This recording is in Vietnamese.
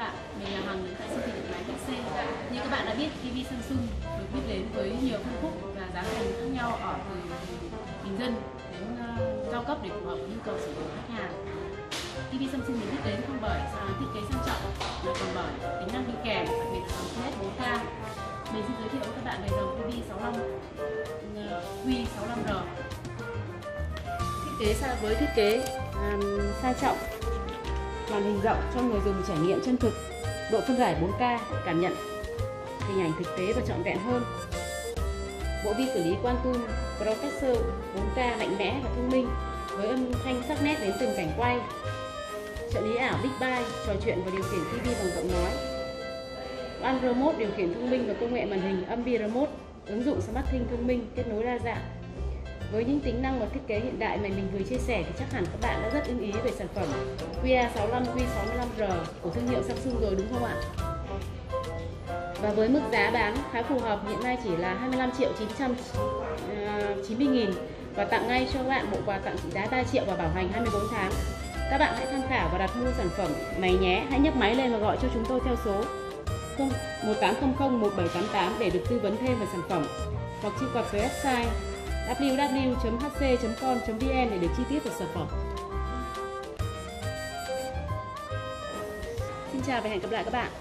bạn, mình là Hằng tại siêu thị điện máy TC. Như các bạn đã biết, TV Samsung được biết đến với nhiều phân khúc và giá thành khác nhau ở từ bình dân đến uh, cao cấp để phù hợp với nhu cầu sử dụng khách hàng. TV Samsung được biết đến không bởi thiết kế sang trọng mà còn bởi tính năng đi kèm, đặc biệt là dòng QS 4K. Mình xin giới thiệu với các bạn về dòng TV 65 Q65R. Thiết kế xa với thiết kế um, sang trọng màn hình rộng cho người dùng trải nghiệm chân thực, độ phân giải 4K cảm nhận hình ảnh thực tế và trọn vẹn hơn. Bộ vi xử lý Quantum Processor 4K mạnh mẽ và thông minh với âm thanh sắc nét đến từng cảnh quay. Trợ lý ảo Big Buy trò chuyện và điều khiển TV bằng giọng nói. One Remote điều khiển thông minh và công nghệ màn hình âm bi remote, ứng dụng Smart Thing thông minh kết nối đa dạng với những tính năng và thiết kế hiện đại mà mình vừa chia sẻ thì chắc hẳn các bạn đã rất ưng ý về sản phẩm QA65 Q65R của thương hiệu Samsung rồi, đúng không ạ? Và với mức giá bán khá phù hợp, hiện nay chỉ là 25 triệu 990 ờ, nghìn và tặng ngay cho các bạn bộ quà tặng trị giá 3 triệu và bảo hành 24 tháng. Các bạn hãy tham khảo và đặt mua sản phẩm này nhé. Hãy nhấc máy lên và gọi cho chúng tôi theo số 1800 1788 để được tư vấn thêm về sản phẩm hoặc truy cập website www.hc.com.vn để được chi tiết về sản phẩm. Xin chào và hẹn gặp lại các bạn.